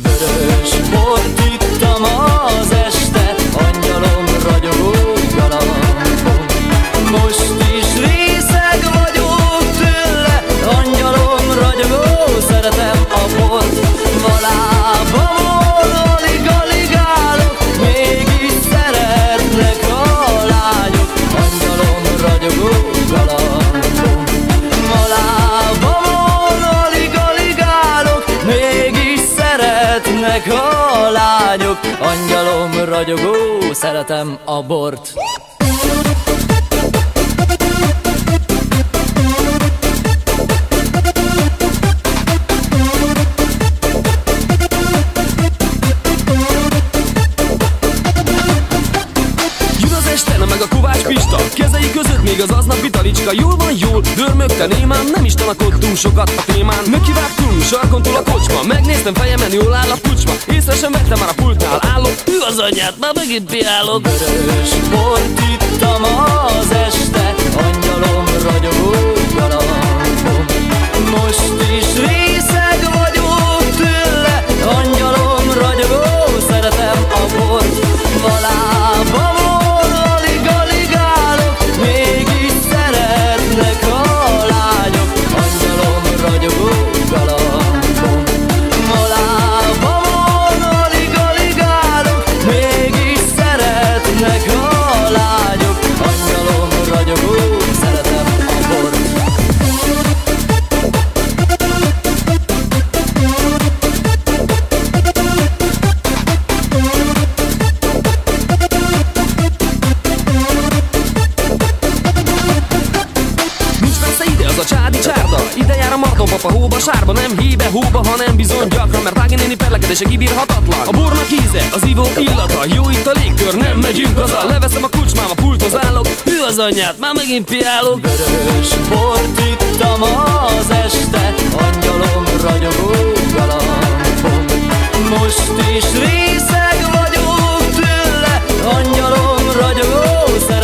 Vörös bortítam az vagyok, angyalom ragyogó, szeretem a bort. Kezei között még az aznapi talicska. Jól van, jól, dörmögte némán. Nem is tanakodtunk sokat a témán. Neki vágtunk, sarkon túl a kod Megnéztem fejemen, jól áll a pucsma. Észre sem vettem már a pultnál állok. Hű az anyját, már megint piálok. Vörös bort ittam az este Angyalom ragyogó galambom Most is részeg vagyok tőle Angyalom ragyogó, szeretem a bort. édesek kibírhatatlan. A bornak íze, az ivó illata. Jó itt a légkör, nem megyünk haza. Leveszem a kulcsmám, a pulthoz állok. Hű az anyját, már megint piálok. Vörös bort ittam az este Angyalom, ragyogó galambom. Most is részeg vagyok tőle Angyalom, ragyogó szerelem.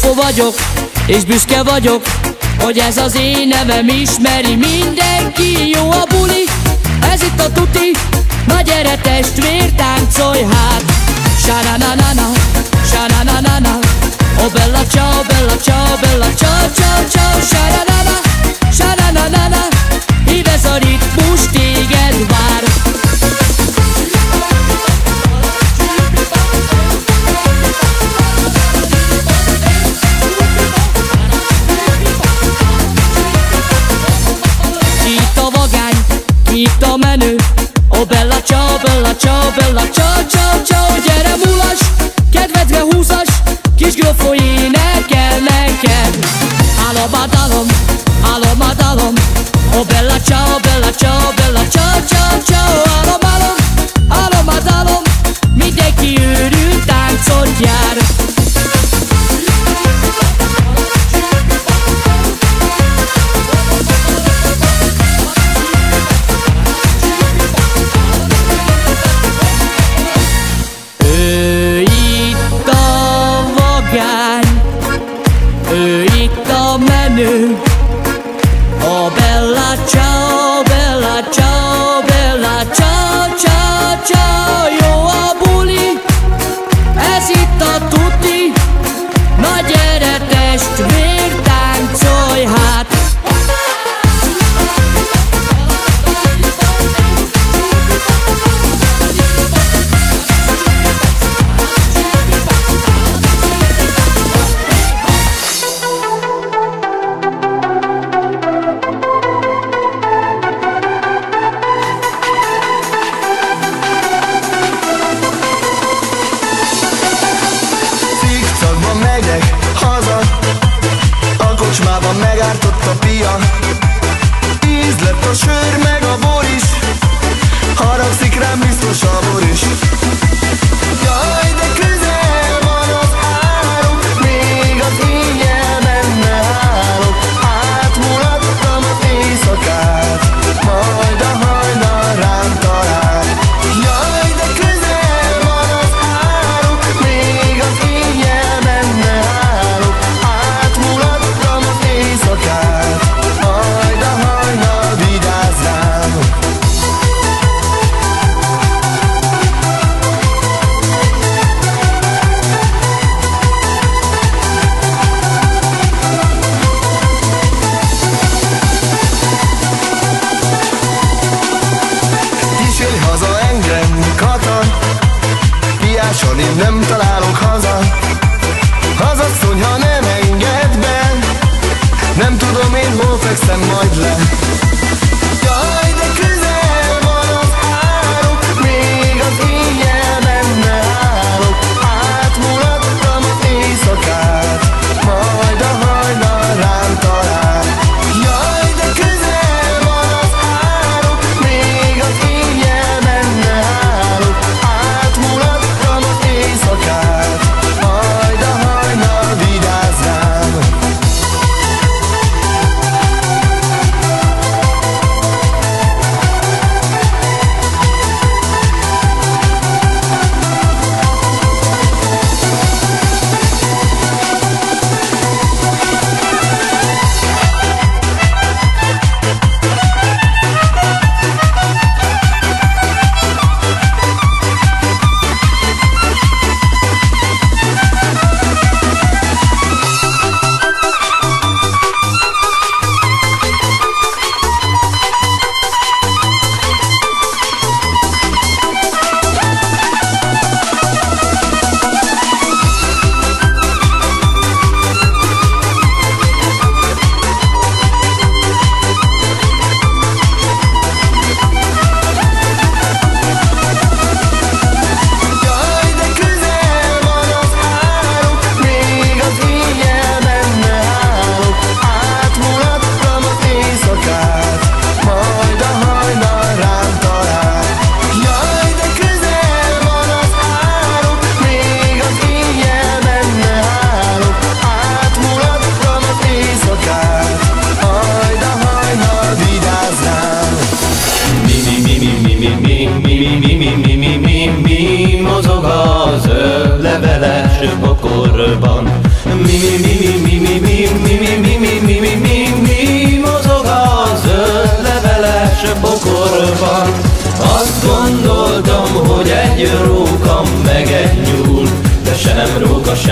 pofó vagyok, és büszke vagyok, hogy ez az én nevem ismeri mindenki. Jó a buli, ez itt a tuti, na gyere testvér, táncolj hát! Sa-na-na-na-na, na na na, o oh bella ciao, bella ciao, bella ciao, ciao, ciao, sa-na-na-na, sa-na-na-na-na, hív ez a ritmus téged vár. itt a menő. A bella ciao, bella ciao, bella ciao, ciao, ciao Gyere mulas, kedvedre húzas. Kis grofói nekem, nekem Állom a dalom, állom a dalom A bella ciao, bella ciao, bella ciao, ciao, ciao Állom, állom, állom a dalom Mindenki őrült táncot jár.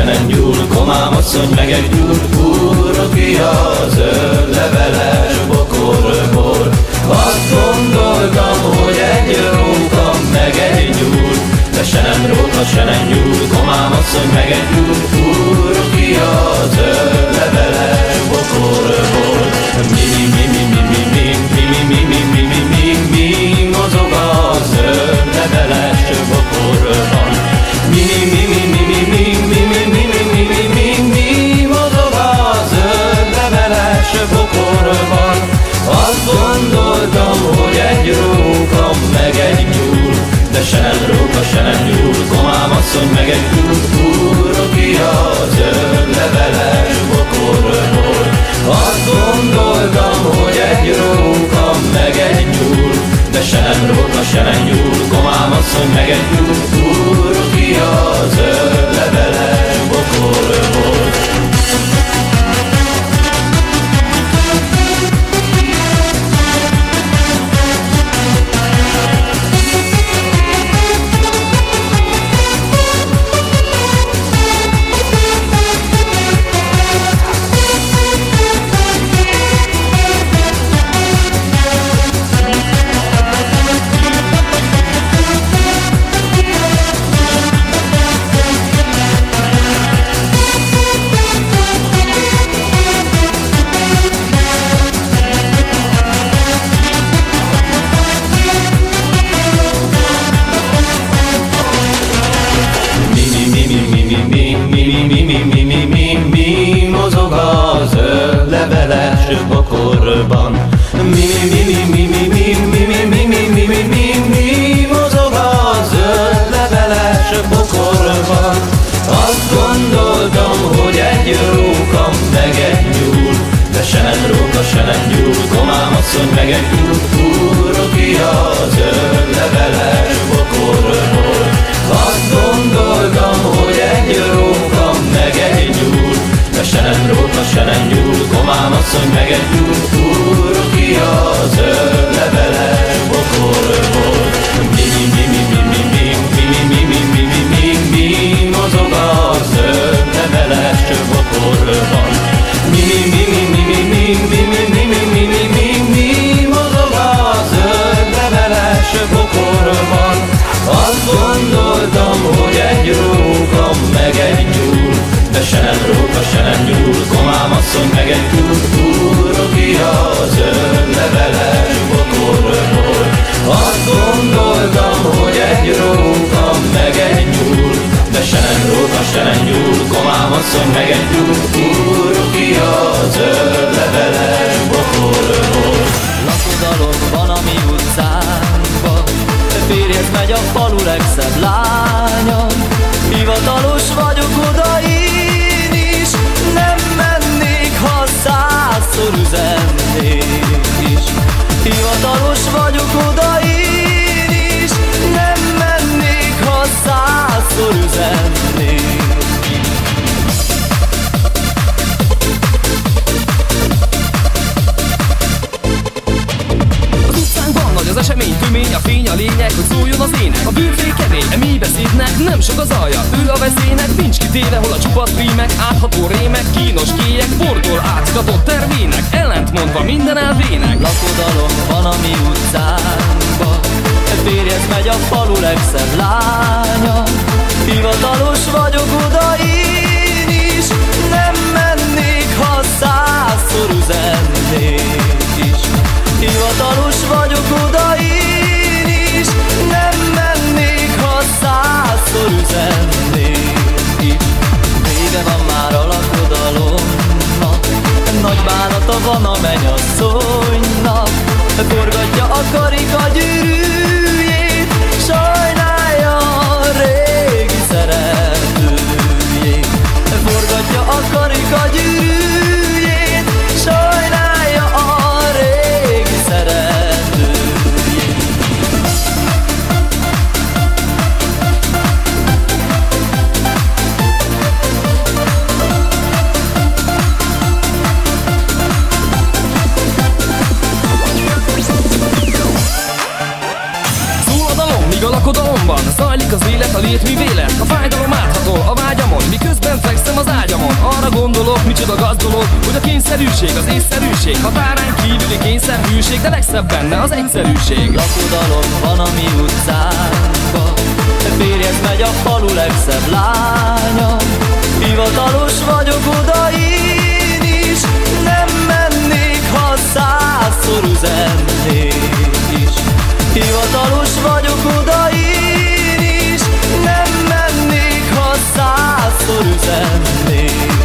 Nem nyúl Komám asszony meg egy nyúl Úr, ki a zöld leveles bokorból Azt gondoltam, hogy egy rókam meg egy nyúl De se nem róka, se nem nyúl Komám asszony meg egy nyúl Úr, ki a zöld leveles bokorból mi, mi, mi, mi, mi, mi, mi, mi, mi, mi, mi, mi, mi, mi mozog a zöld leveles róka meg egy nyúl De se nem róka, se nem nyúl Komám asszony meg egy nyúl Úr, ki a zöld leveles bokorból Azt gondoltam, hogy egy róka meg egy nyúl De se nem róka, se nem nyúl Komám asszony meg egy nyúl Úr, ki a zöld mi, mi, mi, mi, mi, mi, mi, mi, mi, mi, mi, mi mozog a zöld leveles bokorban Mi, mi, mi, mi, mi, mi, mi, mi, mi, mi, mi, mi, mi, mi mozog a zöld leveles bokorban Azt gondoltam, hogy egy róka meg egy nyúl De se nem róka, se nem nyúl Komám asszony meg egy nyúl asszony meg egy Úr, ki a zöld leveles bokorból Mi, mi, mi, mi, mi, mi, mi, mozog a zöld leveles bokorban Mi, mi, mi, mi, mi, mi, mi, mi, mi, mi, mi, mi, mozog a zöld leveles bokorban gondoltam, hogy egy róka meg egy nyúl De se nem róka, se nem nyúl Komám asszony meg egy nyúl róka meg egy nyúl De se nem róka, se nem nyúl Komám asszony meg egy nyúl Úr, ki a zöld leveles bokorból Lakodalom van a mi utcánkba Férjed megy a falu legszebb lánya. Hivatalos vagyok oda én is Nem mennék, ha százszor üzennék is. Hivatalos vagyok oda az esemény, tömény, a fény, a lényeg, hogy szóljon az ének. A bűnfé kemény, e mi beszédnek, nem sok az alja Ő a veszélynek, nincs kitéve, hol a csupasz rímek Átható rémek, kínos kélyek, fordul átgatott tervének Ellentmondva minden elvének Lakodalom van a mi utcánkba Férjed megy a falu legszebb lánya. Hivatalos vagyok oda én is Nem mennék, ha százszor üzennék is Hivatalos vagyok oda én is. Nem mennék, ha százszor üzennék Vége van már a lakodalomnak. Nagy bánata van a mennyasszonynak. Forgatja a karika gyűrűjét. Sajnálja a régi szeretőjét. Forgatja a karika gyűrűjét Folyik az élet, a lét mi vélet? A fájdalom áthatol a vágyamon. Miközben fekszem az ágyamon Arra gondolok, micsoda gazdolok Hogy a kényszerűség, az észszerűség. Határán kívüli kényszerűség De legszebb benne az egyszerűség. Lakodalom van a mi utcánkba Férjed megy a falu legszebb lánya. Hivatalos vagyok oda én is Nem mennék, ha százszor üzennék is. Hivatalos vagyok oda én hányszor üzennék.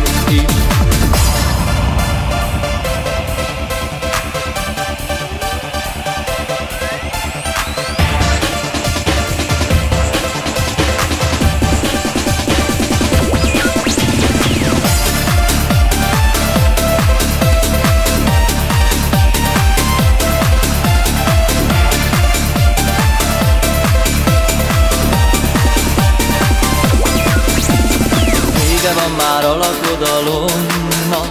már a lakodalomnak.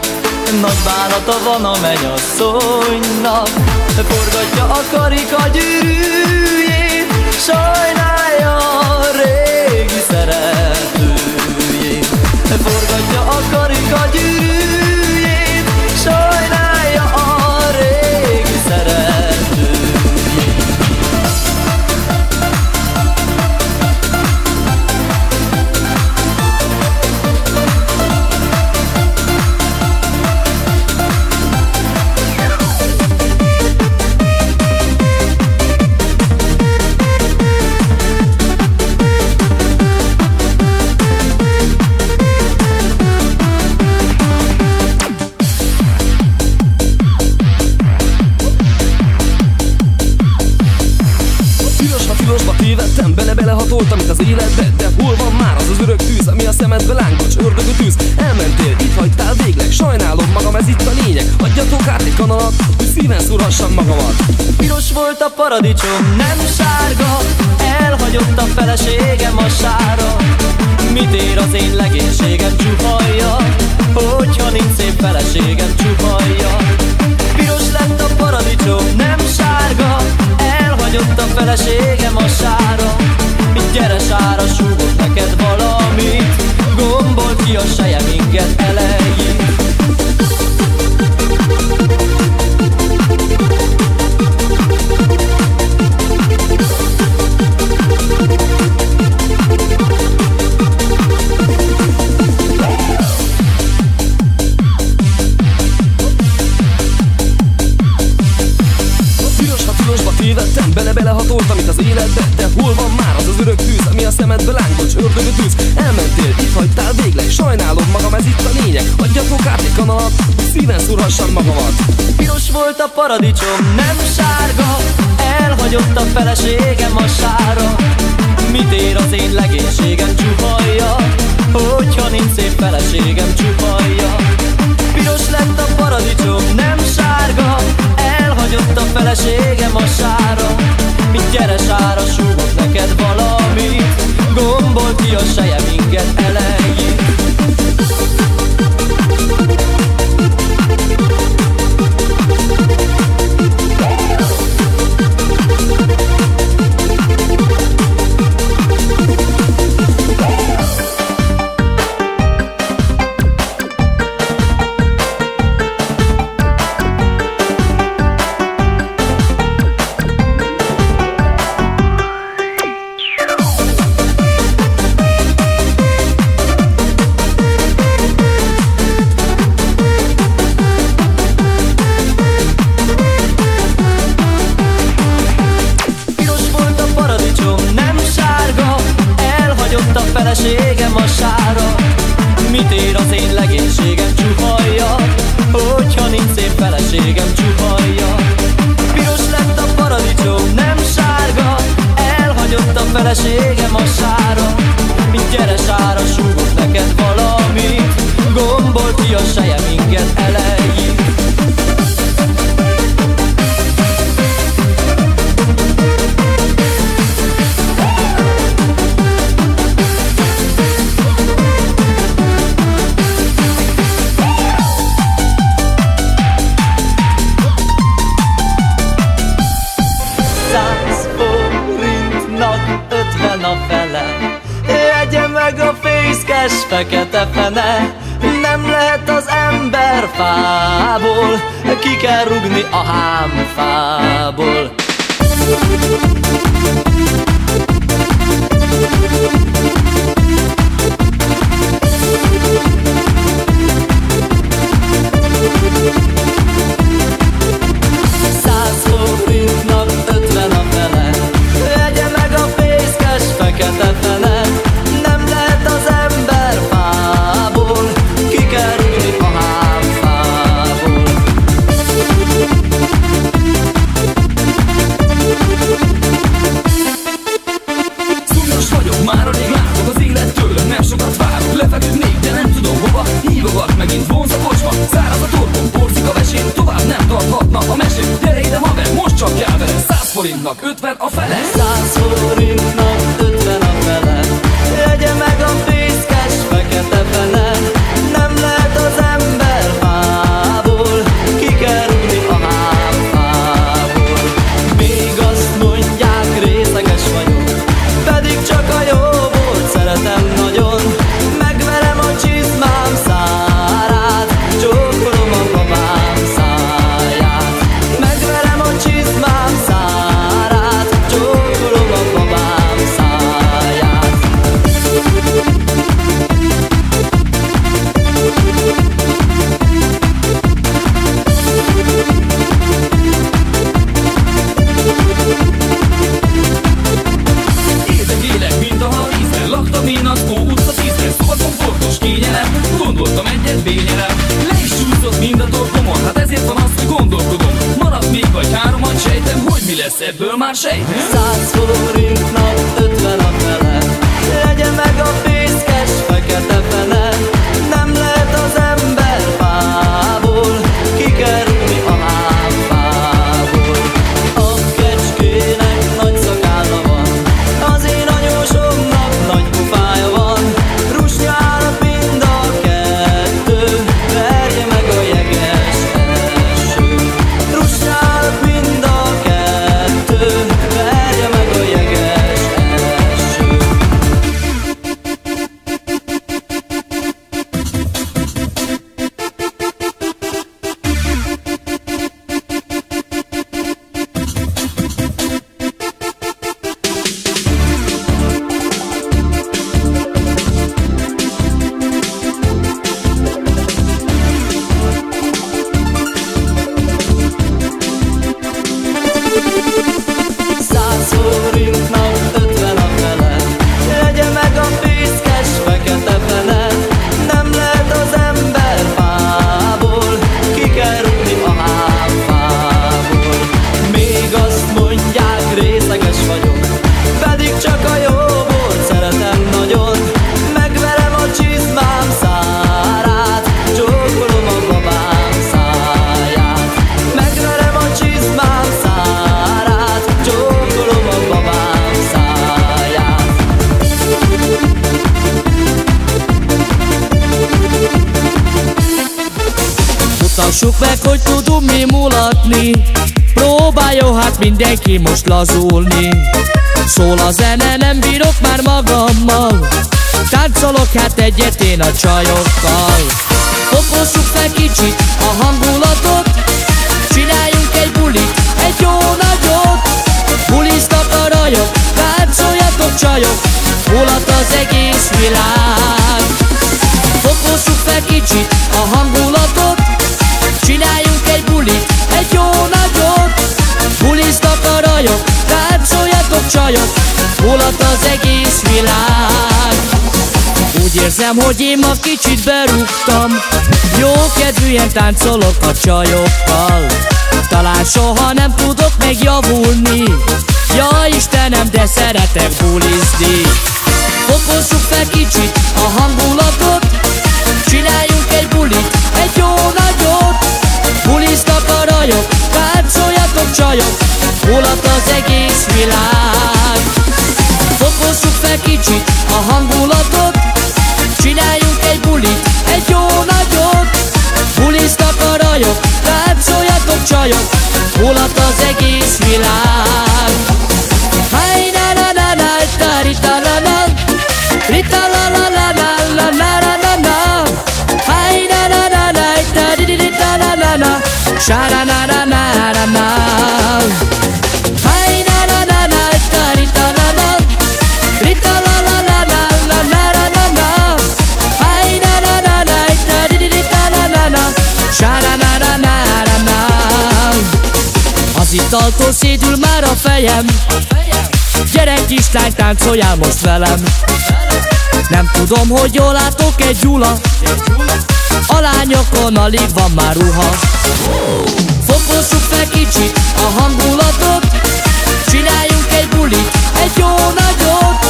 Nagy bánata van a mennyasszonynak. Forgatja a karika gyűrűjét Sajnálja a régi szeretőjét. Forgatja a karika gyűrűjét 一种 Mutassuk meg, hogy tudunk mi mulatni. Próbáljon hát mindenki most lazulni. Szól a zene, nem bírok már magammal. Táncolok hát egyet én a csajokkal. Fokozzuk fel kicsit a hangulatot. Csináljunk egy bulit, egy jó nagyot. Buliztak a rajok, táncoljatok csajok. Mulat az egész világ. Fokozzuk fel kicsit a hangulatot egy jó nagyot. Buliztak a rajok, táncoljatok csajok. Mulat az egész világ. Úgy érzem, hogy én ma kicsit berúgtam. Jó kedvűen táncolok a csajokkal. Talán soha nem tudok megjavulni. Ja Istenem, de szeretek bulizni. Fokozzuk fel kicsit a hangulatot. Csináljunk egy bulit, egy jó nagyot. Buliztak rajok, táncoljatok csajok Mulat az egész világ. Fokozzuk fel kicsit a hangulatot Csináljunk egy bulit, egy jó nagyot. Buliztak a rajok, táncoljatok csajok Mulat az egész világ. Háj, na na na na, ta, rita, la, la. La la la Az italtól szédül már a fejem. Gyere kislány, táncoljál most velem. Nem tudom, hogy jól látok egy gyula A lányokon alig van már ruha. Fokozzuk fel kicsit a hangulatot. Csináljunk egy bulit, egy jó nagyot.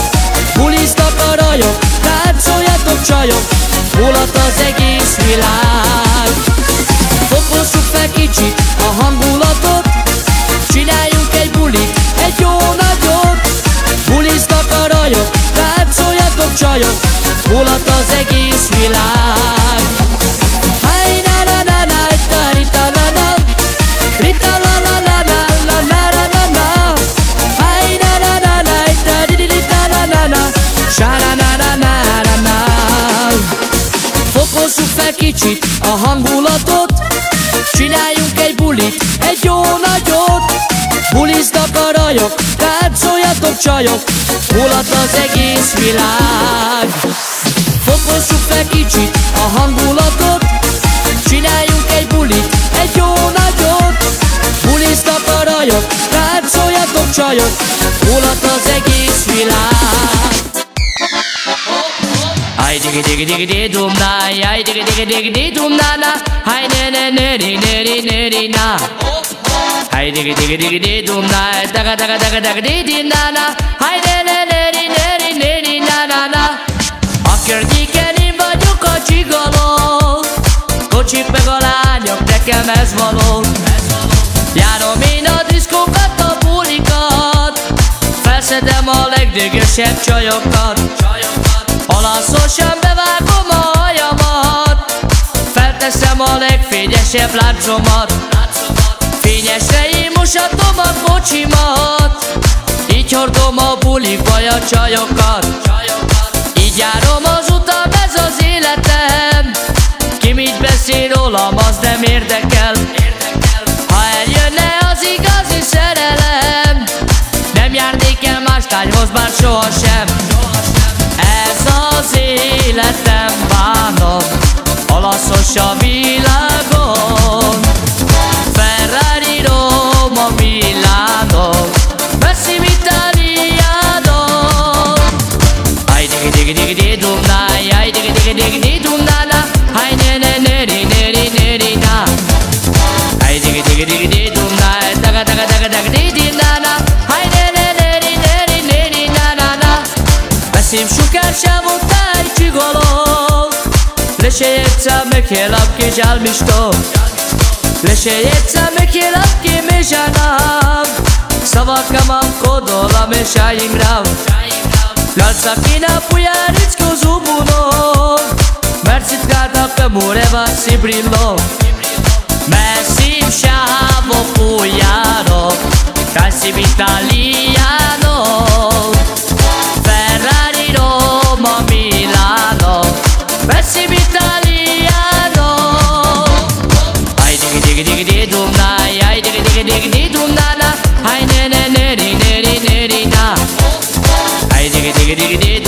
Buliztak a rajok, táncoljatok csajok. Mulat az egész világ. Fokozzuk fel kicsit a hangulatot. Csináljunk egy bulit, egy jó nagyot. Buliztak a rajok, táncoljatok csajok. Mulat az egész világ csajok Mulat az egész világ. Fokozzuk fel kicsit a hangulatot Csináljunk egy bulit, egy jó nagyot. Buliznak a rajok, táncoljatok csajok Mulat az egész világ. Ay digi digi digi di dum na, ay digi digi digi di dum na na, ay ne ne ne ri ne ri ne ri na. Ay digi digi digi di dum na, daga daga daga daga di di na na, ay ne ne ne ri ne ri ne ri na na na. A környéken én vagyok a csigoló, kocsik meg a lányok, nekem ez való. Járom én a diszkókat, a bulikat, felszedem a legdögösebb csajokat. Olaszosan bevágom a hajamat Felteszem a legfényesebb láncomat Fényesre én mosatom a kocsimat Így hordom a bulikba a csajokat. Így járom az utam, ez az életem. Ki mit beszél rólam, az nem érdekel. Ha eljönne az igazi szerelem Nem járnék el más tányhoz, már sohasem. Ez az életem bánom Olaszos a világon. Ferrari, Milano Messi, Italiano Ay digi digi digi di dum na Ay digi digi digi di dum na na Ay ne ne ne ri ne ri ne ri na Ay digi digi digi di dum na Daga daga daga daga di di na na Ay ne ne ne ri ne ri ne ri na na na Beszím sukársa voltál csigoló Lesejedca megjelap ki žalmišto Lešejeca me kjelatke mežanav Sava kama kodola me šajim rav. Lalca kina pujaritsko zubunov Mercit kada kamureva si brilov Mesim šavo pujarov Kaj si vitalijanov Ferrari Roma Milano Mesim Ay digi digi digi di dum na na Ay ne ne ne ri ne ri ne ri na Ay digi digi digi di dum na Daga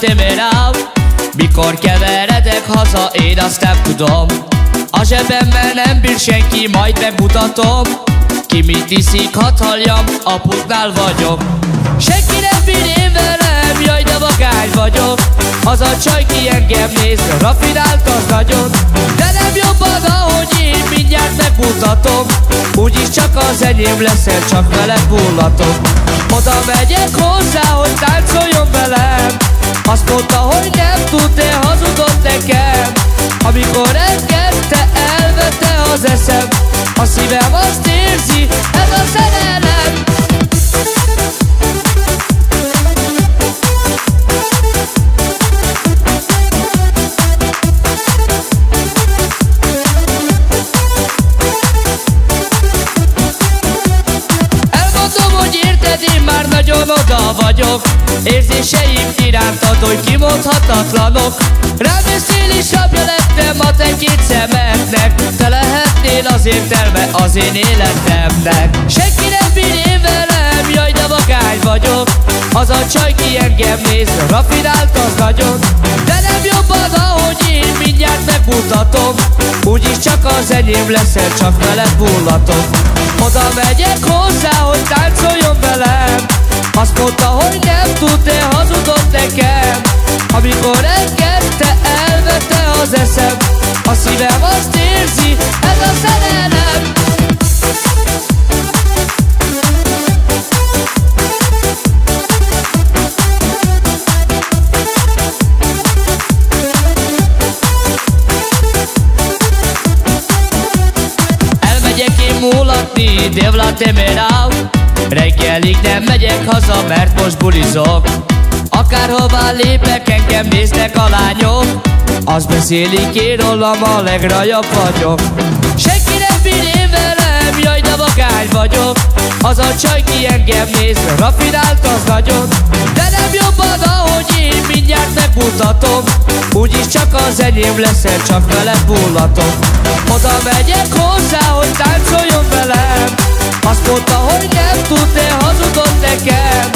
temerám Mikor keveredek haza, én azt nem tudom. A zsebemben nem bír senki, majd megmutatom Ki mit iszik, hadd halljam, apuknál vagyok. Senki nem bír én velem, jaj de vagány vagyok. Az a csaj ki engem néz, rafinált az nagyon. De nem jobban, ahogy én mindjárt megmutatom. Úgyis csak az enyém leszel, csak vele bullatom Oda megyek hozzá, hogy táncoljon velem Azt mondta, hogy nem tud, de hazudott nekem. Amikor elkezdte, elvette az eszem. A szívem azt érzi, ez a szerelem vagyok Érzéseim irántad, hogy kimondhatatlanok. Rám beszél is apja lettem a te két szemednek. Te lehetnél az értelme az én életemnek. Senki nem bír én velem, jaj de vagány vagyok. Az a csaj ki engem néz, rafinált az nagyon. De nem jobban, ahogy én mindjárt megmutatom. Úgyis csak az enyém leszel, csak veled bullatom. Oda megyek hozzá, hogy táncoljon velem. Azt mondta, hogy nem tud, de hazudott nekem. Amikor elkezdte, elvette az eszem. A szívem azt érzi, ez a szerelem Devla temerám Reggelig nem megyek haza, mert most bulizok. Akárhová lépek, engem néznek a lányok. Azt beszélik én rólam, a legrajabb vagyok. Senki nem bír én velem, jaj de vagány vagyok. Az a csaj ki engem néz, rafinált az nagyon. De nem jobban, ahogy én mindjárt megmutatom Úgyis csak az enyém leszel, csak vele bullatom Oda megyek hozzá, hogy táncoljon velem. Azt mondta, hogy nem tud, de hazudott nekem.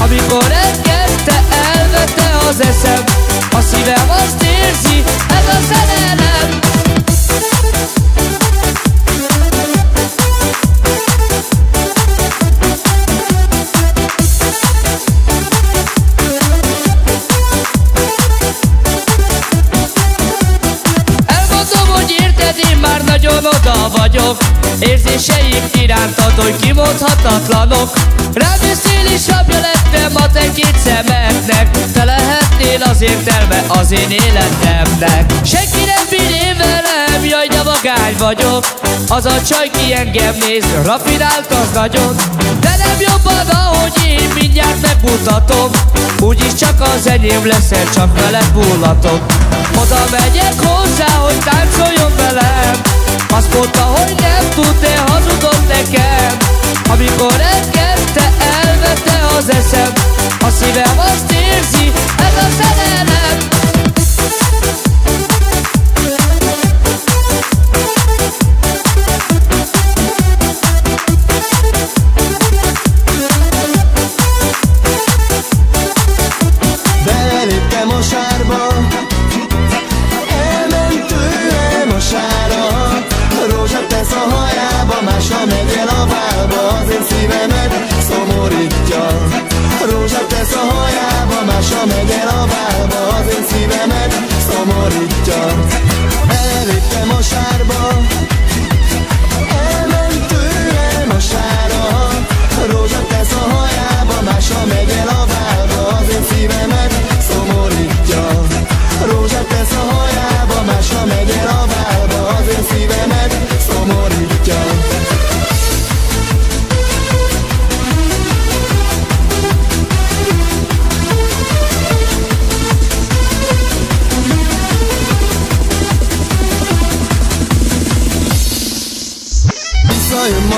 Amikor elkezdte, elvette az eszem. A szívem azt érzi, ez a szerelem hogy kimondhatatlanok beszél és apja lettem a te két szemednek. Te lehetnél az értelme az én életemnek. Senki nem bír én velem, jaj de vagány vagyok. Az a csaj ki engem néz, rafinált az nagyon. De nem jobban, ahogy én mindjárt megmutatom. Úgyis csak az enyém leszel, csak veled bullatom Oda megyek hozzá, hogy táncoljon velem Azt mondta, hogy nem tud, de hazudott nekem. Amikor elkezdte, elvette az eszem. A szívem azt érzi, ez a szerelem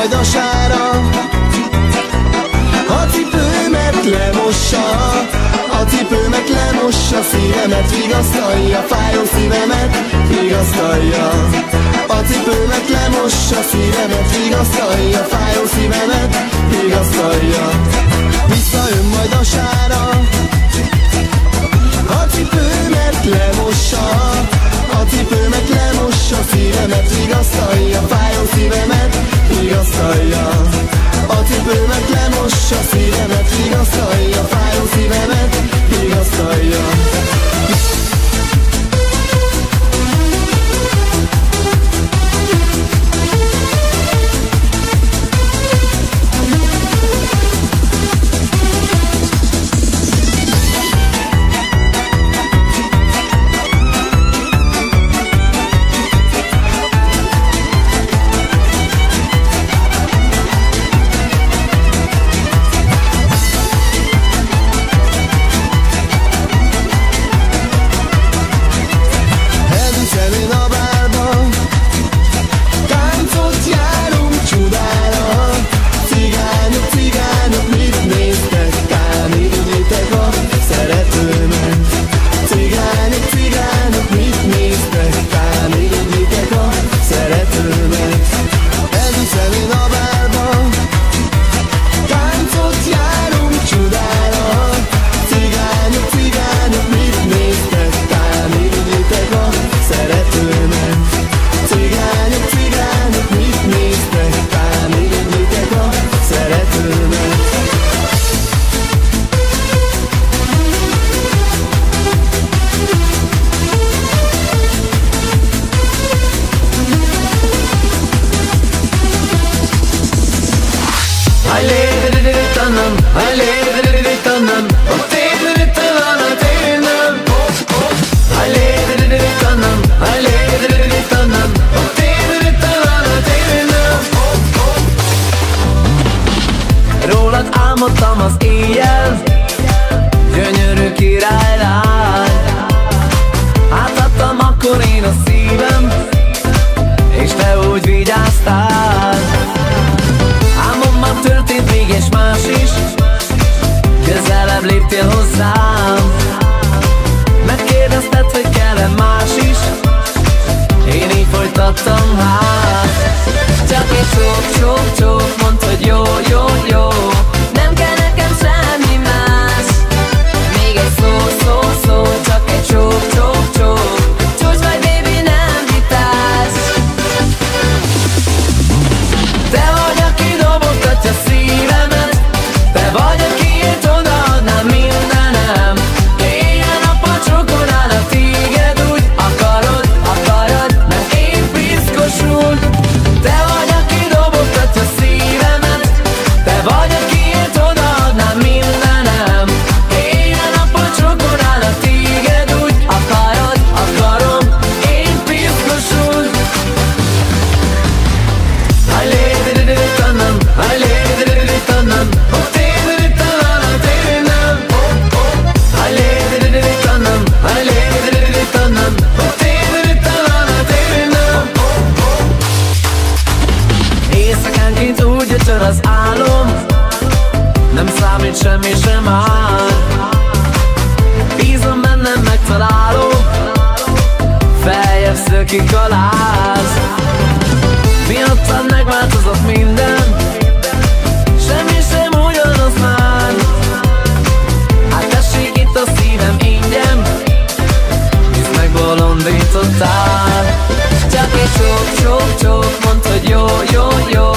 majd a sára. A cipőmet lemossa A cipőmet lemossa Szívemet vigasztalja Fájó szívemet vigasztalja. A cipőmet lemossa Szívemet vigasztalja Fájó szívemet vigasztalja. Visszajön majd a sára. A cipőmet lemossa A cipőmet lemossa a szívemet vigasztalja Fájó szívemet vigasztalja A cipőmet lemossa Szívemet vigasztalja Fájó szívemet vigasztalja álmodtam az éjjel. Gyönyörű királylány Átadtam akkor én a szívem És te úgy vigyáztál. Már történt még és más is Közelebb léptél hozzám. Megkérdezted, hogy kell-e más is Én így folytattam hát. Csak egy csók, csók, csók Mondd, hogy jó, jó, jó. kikaláz Miattad megváltozott minden Semmi sem ugyanaz már. Hát tessék itt a szívem ingyen Hisz megbolondítottál Csak egy csók, csók, csók Mondd, hogy jó, jó, jó.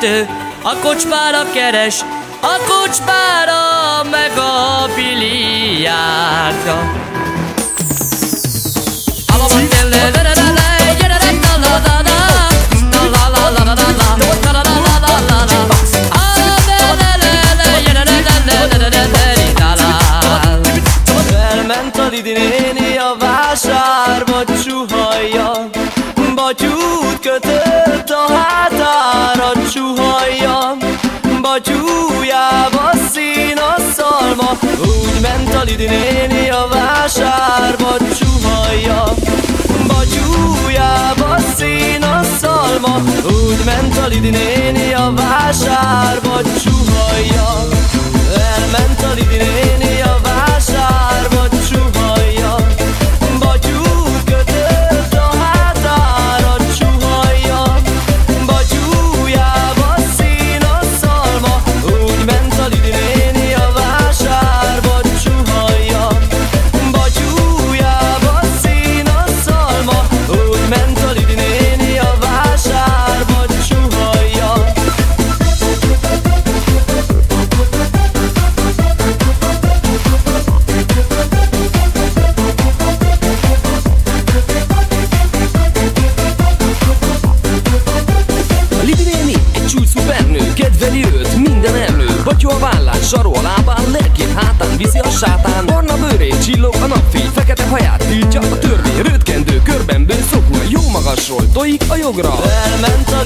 kettő, a kocsmára keres, a kocsmára meg a biliárdra. Elment a Lidi néni a vásárba csuhalja, batyút kötött. Halid néni a vásárba csumalja Batyújába szín a szalma Úgy ment Halid néni a vásárba csumalja Elment Halid néni folyik a jogra. Elment a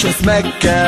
Just make meg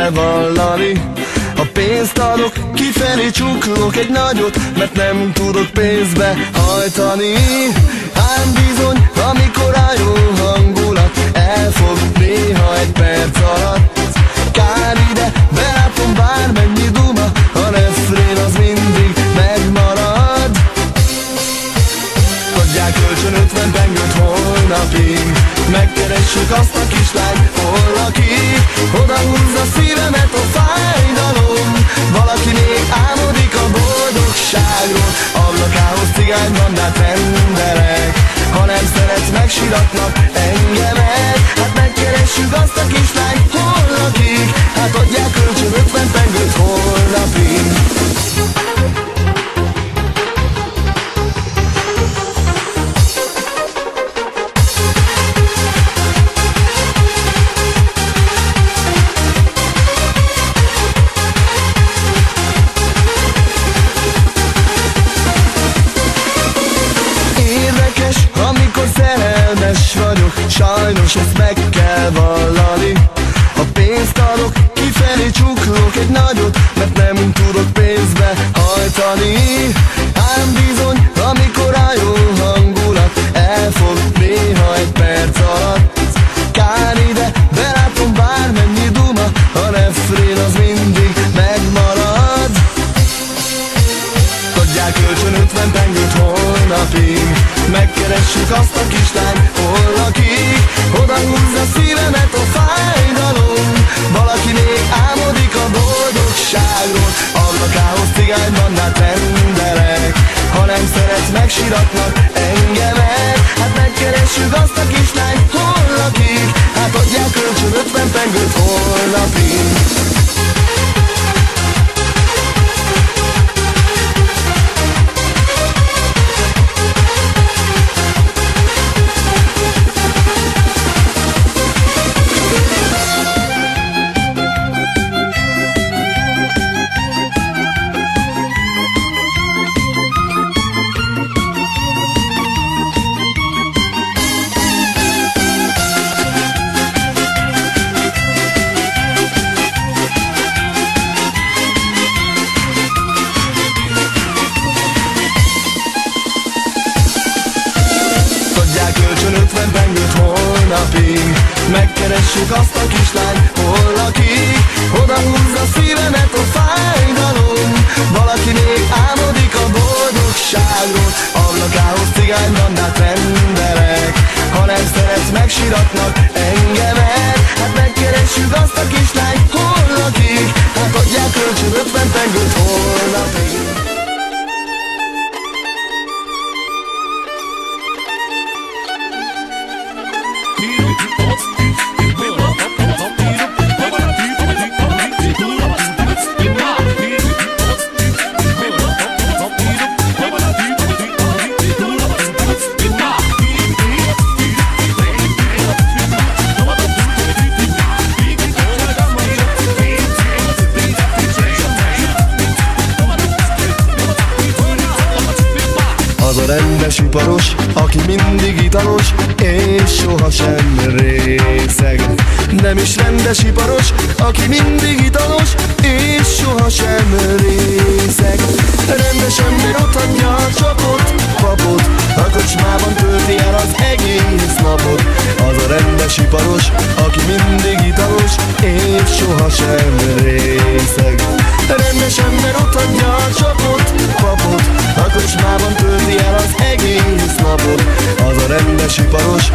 sem részeg. Rendes ember otthagyja a csapot, papot A kocsmában tölti el az egész napot. Az a rendes iparos,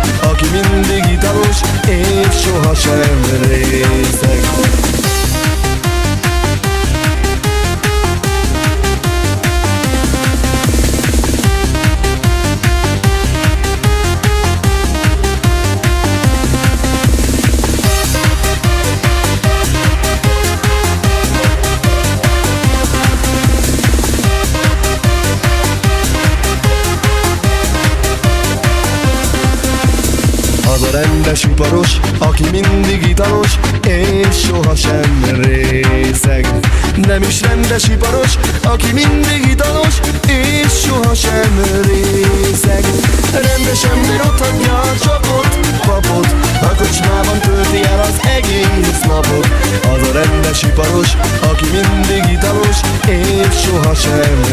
ittalos, aki mindig italos És sohasem részeg. Nem is rendes iparos, aki mindig italos És sohasem részeg. Rendes ember otthagyja a csapot, papot A kocsmában tölti el az egész napot. Az a rendes iparos, aki mindig italos És sohasem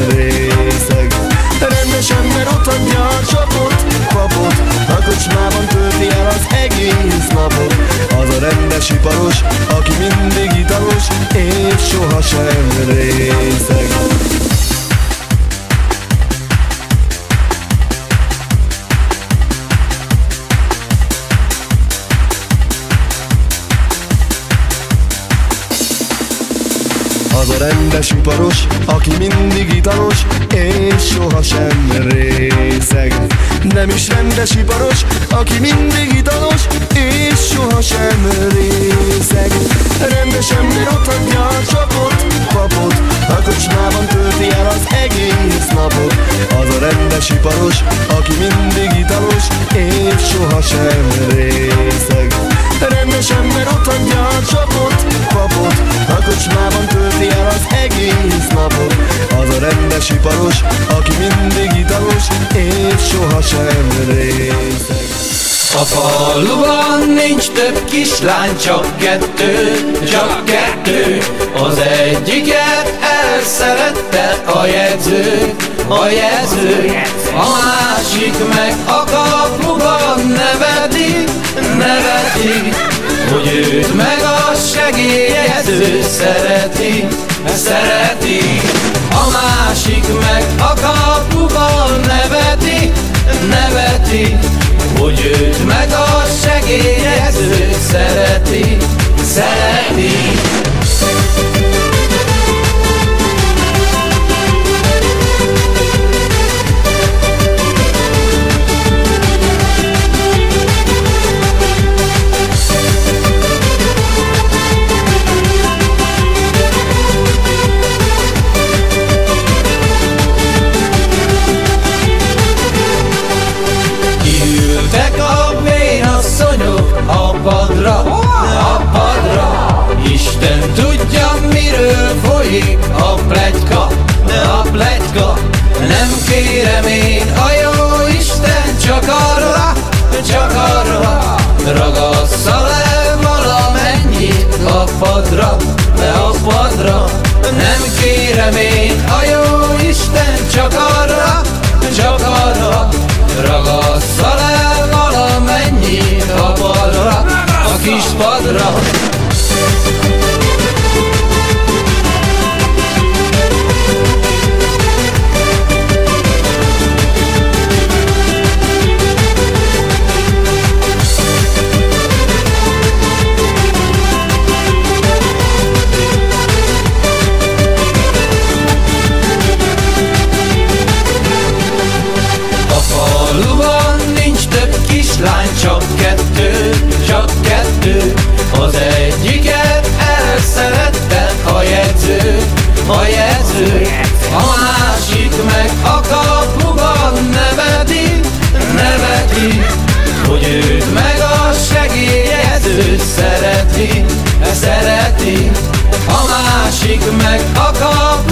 Az a rendes iparos, aki mindig italos És sohasem részeg. Az a rendes iparos, aki mindig italos És sohasem részeg. Nem is rendes iparos, aki mindig italos És sohasem részeg. Rendes ember otthagyja a csapot, papot. A kocsmában tölti el az egész napot. Az a rendes iparos, aki mindig italos És sohasem részeg. Rendes ember otthagyja a csapot, papot. A kocsmában tölti el az egész napot. Az a rendes iparos, aki mindig italos És A faluban nincs több kislány, csak kettő, csak kettő. Az egyiket elszerette a jegyző, a jegyző. A másik meg a kapuban neveti, neveti Hogy őt meg a segélyező szereti, szereti. A másik meg a kapuban neveti, neveti hogy őt meg a segélyező szereti, szereti padra, a padra Nem kérem én. A jó Isten csak arra, csak arra Ragassza le valamennyit a padra, a kis padra a jegyző. A másik meg a kapuban neveti, neveti Hogy őt meg a segélyező szereti, szereti. A másik meg a kapuban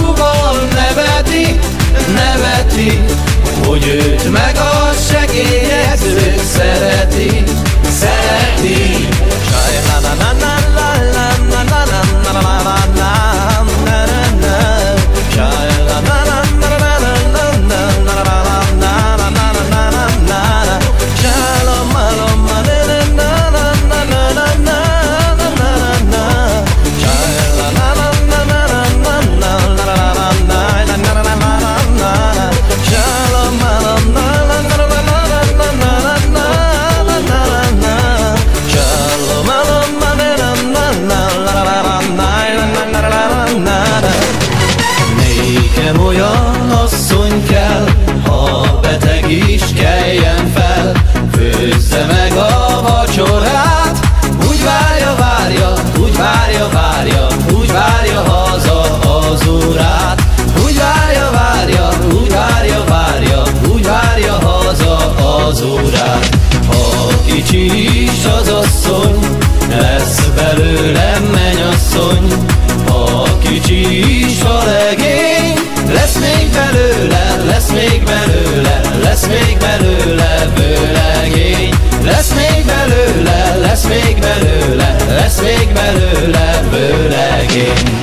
belőle, lesz még belőle vőlegény.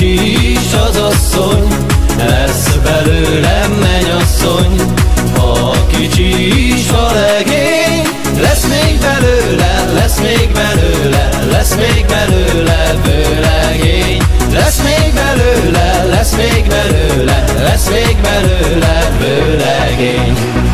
kicsi is az asszony, lesz belőlem mennyasszony. Ha kicsi is a legény, lesz még belőle, lesz még belőle, lesz még belőle vőlegény. Lesz még belőle, lesz még belőle, lesz még belőle vőlegény.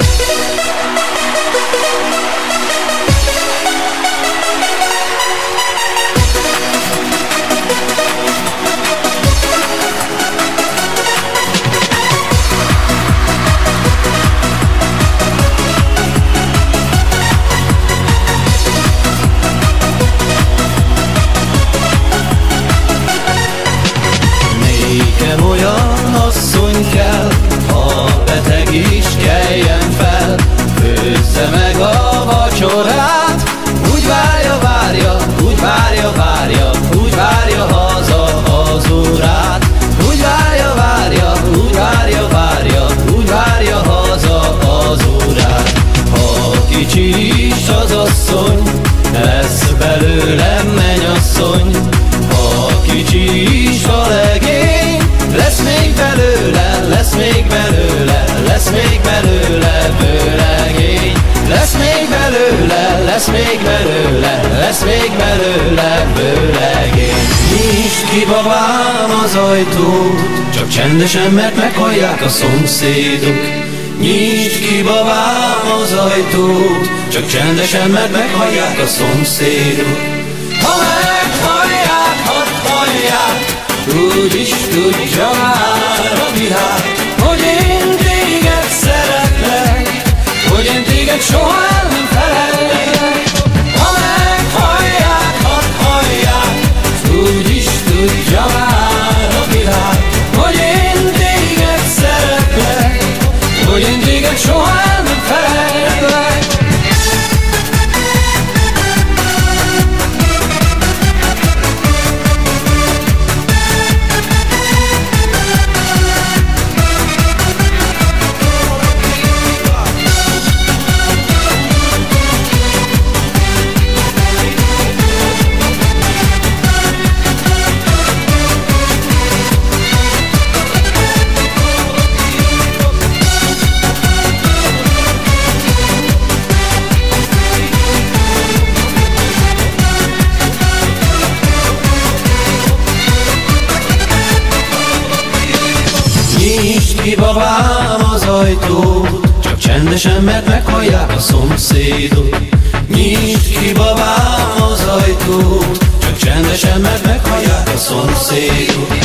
ajtót, csak csendesen, mert meghallják a szomszédok. Nyisd ki, babám, az ajtót, csak csendesen, mert meghallják a szomszédok. Ha meghallják, hadd hallják, úgy is tudja már a világ, hogy én téged szeretlek, hogy én téged soha el nem felejlek. Ha meghallják, hadd hallják, úgy is tudja már, Csendesen, mert meghallják a szomszédok. Nyisd ki babám az ajtót. Csak csendesen, mert meghallják a szomszédok.